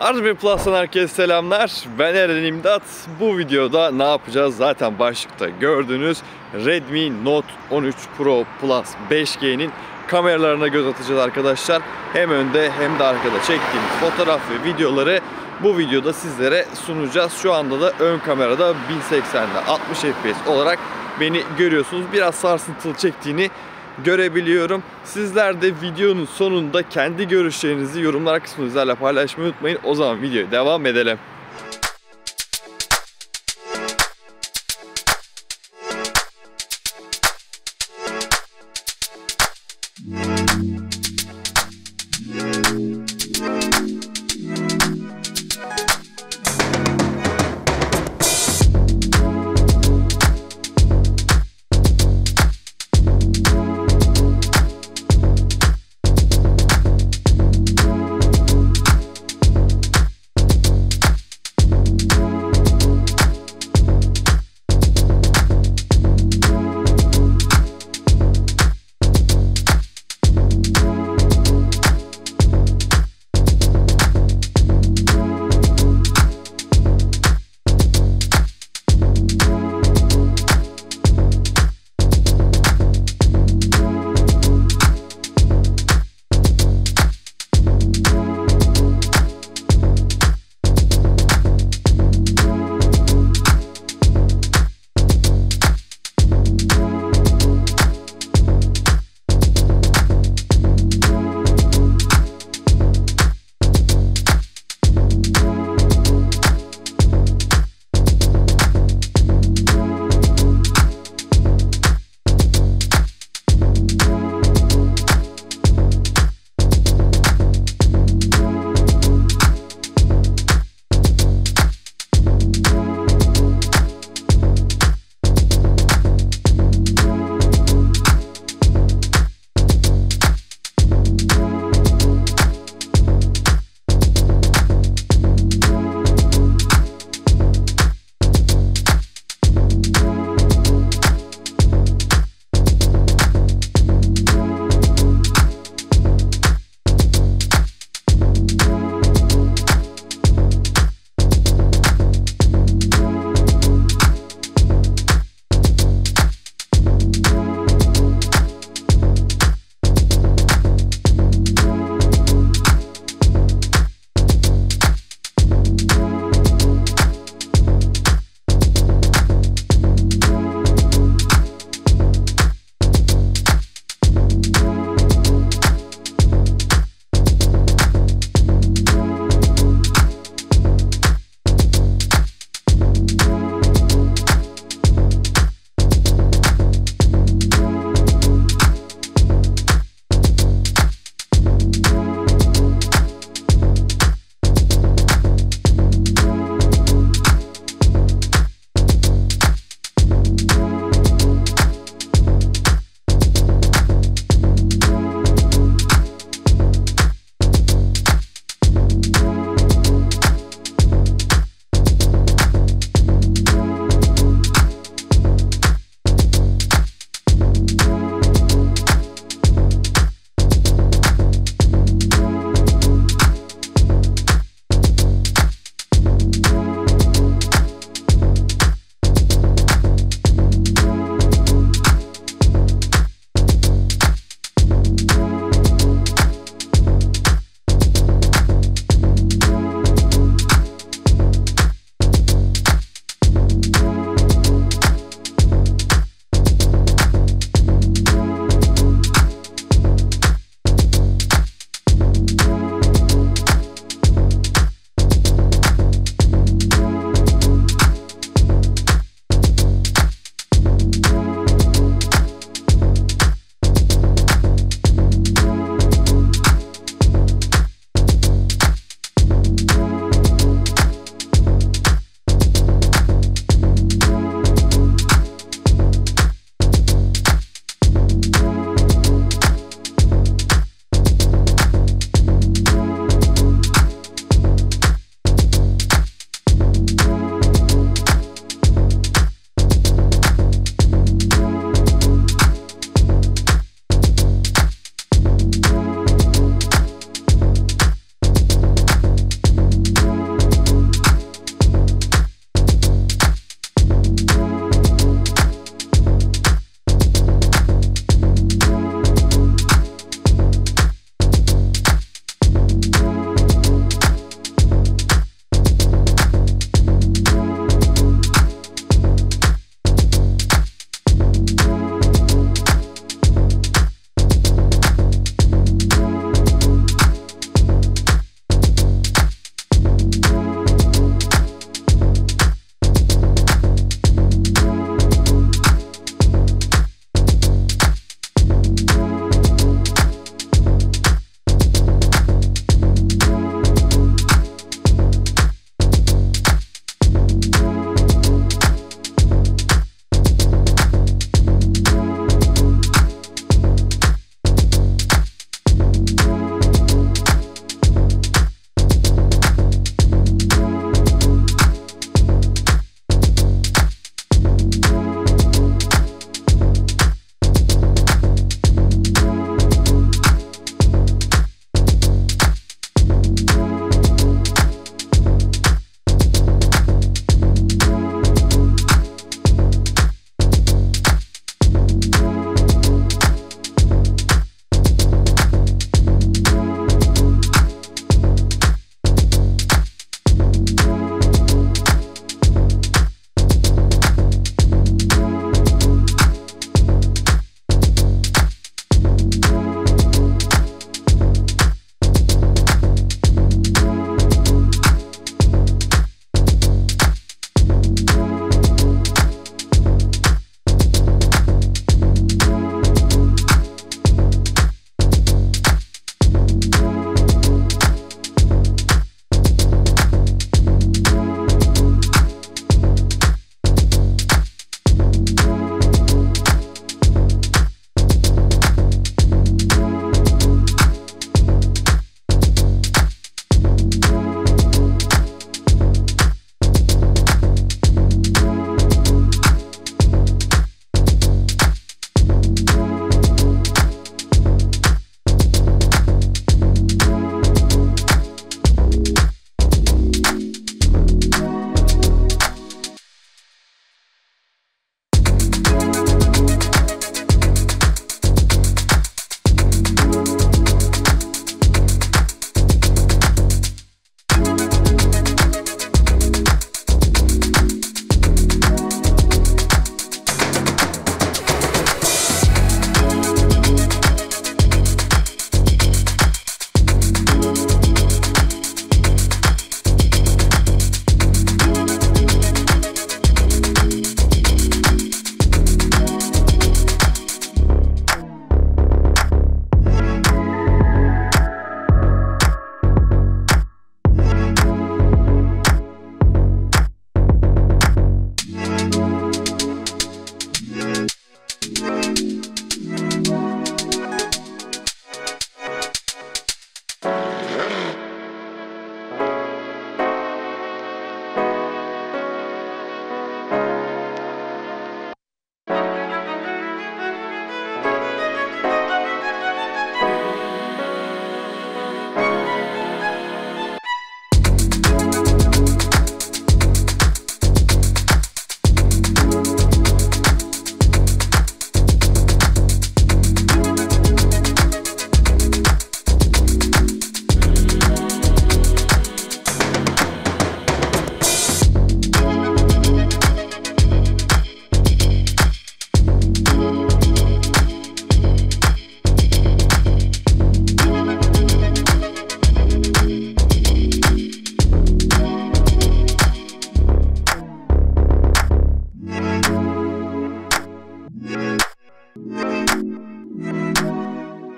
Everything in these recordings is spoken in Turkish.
Arz bir Plus'tan herkese selamlar. Ben Eren İmdat. Bu videoda ne yapacağız? Zaten başlıkta gördüğünüz Redmi Note 13 Pro Plus 5G'nin kameralarına göz atacağız arkadaşlar. Hem önde hem de arkada çektiğimiz fotoğraf ve videoları bu videoda sizlere sunacağız. Şu anda da ön kamerada 1080'de 60 FPS olarak beni görüyorsunuz. Biraz sarsıntılı çektiğini görebiliyorum. Sizler de videonun sonunda kendi görüşlerinizi yorumlar kısmında bizlerle paylaşmayı unutmayın. O zaman videoya devam edelim.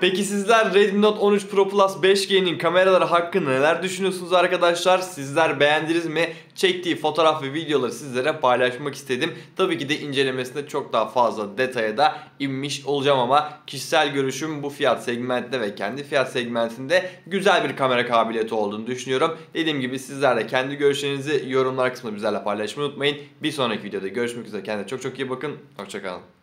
Peki sizler Redmi Note 13 Pro Plus 5G'nin kameraları hakkında neler düşünüyorsunuz arkadaşlar? Sizler beğendiniz mi? Çektiği fotoğraf ve videoları sizlere paylaşmak istedim. Tabii ki de incelemesinde çok daha fazla detaya da inmiş olacağım ama kişisel görüşüm bu fiyat segmentinde ve kendi fiyat segmentinde güzel bir kamera kabiliyeti olduğunu düşünüyorum. Dediğim gibi sizler de kendi görüşlerinizi yorumlar kısmında bizlerle paylaşmayı unutmayın. Bir sonraki videoda görüşmek üzere. Kendinize çok çok iyi bakın. Hoşçakalın.